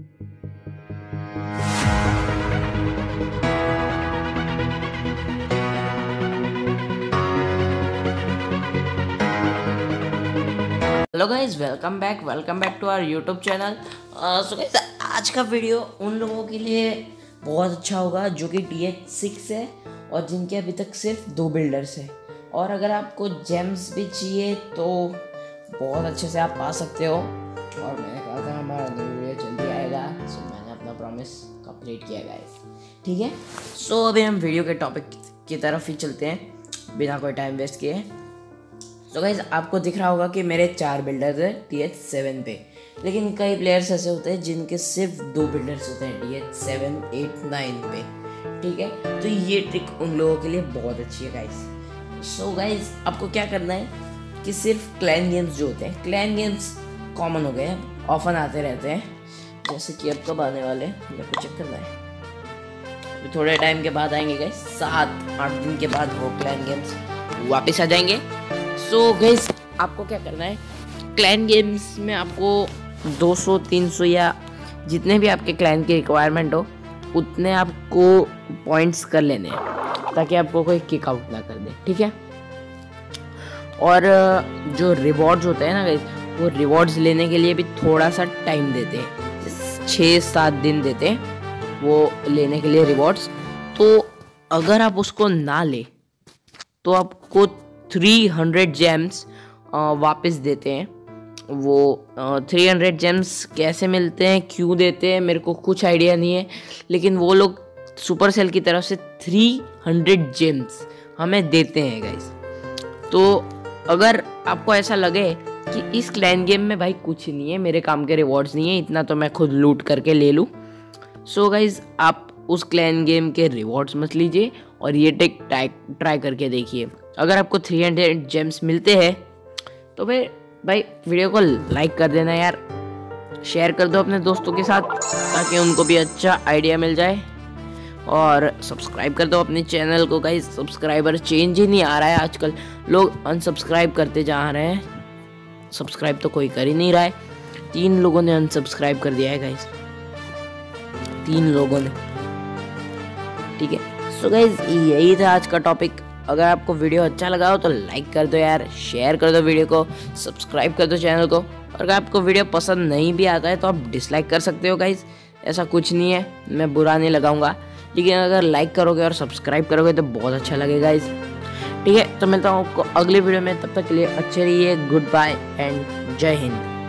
Hello guys welcome back welcome back to our YouTube channel आज का video उन लोगों के लिए बहुत अच्छा होगा जो कि टी एच सिक्स है और जिनके अभी तक सिर्फ़ दो बिल्डर्स है। और अगर आपको जेम्स भी चाहिए तो बहुत अच्छे से आप पा सकते हो। और मैंने कहा था हमारा वीडियो जल्दी आएगा सो मैंने अपना प्रॉमिस कंप्लीट किया गाइज़ ठीक है? सो अभी हम वीडियो के टॉपिक की तरफ़ ही चलते हैं, बिना कोई टाइम वेस्ट किए। तो गाइज़ आपको दिख रहा होगा कि मेरे चार बिल्डर्स हैं टी एच सेवन पे। लेकिन कई प्लेयर्स ऐसे होते हैं जिनके सिर्फ़ दो बिल्डर्स होते हैं T H seven eight nine पे। ठीक है? तो ये ट्रिक उन लोगों के लिए बहुत अच्छी है गाइज़ सो गाइज़ आपको क्या करना है कि सिर्फ़ क्लैन गेम्स जो होते हैं क्लैन गेम्स कॉमन हो गए हैं ऑफन आते रहते हैं। जैसे कि अब कब आने वाले हैं? मेरे को चेक करना है थोड़े टाइम के बाद आएँगे गाइज़ सात आठ दिन के बाद वो क्लैन गेम्स वापस आ जाएँगे। सो so, गैस आपको क्या करना है? क्लैन गेम्स में आपको 200 300 या जितने भी आपके क्लैन की रिक्वायरमेंट हो उतने आपको पॉइंट्स कर लेने हैं ताकि आपको कोई किक आउट ना कर दे ठीक है? और जो रिवॉर्ड्स होते हैं ना वो रिवॉर्ड्स लेने के लिए भी थोड़ा सा टाइम देते हैं। छः सात दिन देते हैं वो लेने के लिए रिवॉर्ड्स तो अगर आप उसको ना ले तो आपको थ्री हंड्रेड जेम्स वापस देते हैं। वो थ्री हंड्रेड जेम्स कैसे मिलते हैं, क्यों देते हैं, मेरे को कुछ आइडिया नहीं है। लेकिन वो लोग सुपर सेल की तरफ़ से थ्री हंड्रेड जेम्स हमें देते हैं गाइज़ तो अगर आपको ऐसा लगे कि इस क्लैन गेम में भाई कुछ नहीं है, मेरे काम के रिवॉर्ड्स नहीं है, इतना तो मैं खुद लूट करके ले लूँ। सो गाइज़ आप उस क्लैन गेम के रिवॉर्ड्स मत लीजिए और ये टेक ट्राई ट्राई करके देखिए। अगर आपको थ्री हंड्रेड जेम्स मिलते हैं तो फिर भाई वीडियो को लाइक कर देना यार। शेयर कर दो अपने दोस्तों के साथ, ताकि उनको भी अच्छा आइडिया मिल जाए। और सब्सक्राइब कर दो अपने चैनल को गाइज़ सब्सक्राइबर चेंज ही नहीं आ रहा है आजकल। लोग अनसब्सक्राइब करते जा रहे हैं। सब्सक्राइब तो कोई कर ही नहीं रहा है। तीन लोगों ने अनसब्सक्राइब कर दिया है गाइज़ तीन लोगों ने। ठीक है? सो गाइज़ यही था आज का टॉपिक अगर आपको वीडियो अच्छा लगा हो तो लाइक कर दो यार शेयर कर दो वीडियो को सब्सक्राइब कर दो चैनल को. और अगर आपको वीडियो पसंद नहीं भी आता है तो आप डिसलाइक कर सकते हो गाइज़ ऐसा कुछ नहीं है, मैं बुरा नहीं लगाऊँगा. लेकिन अगर लाइक करोगे और सब्सक्राइब करोगे तो बहुत अच्छा लगेगा इस ठीक है तो मिलता हूँ आपको अगले वीडियो में, तब तक के लिए अच्छे रहिए गुड बाय एंड जय हिंद।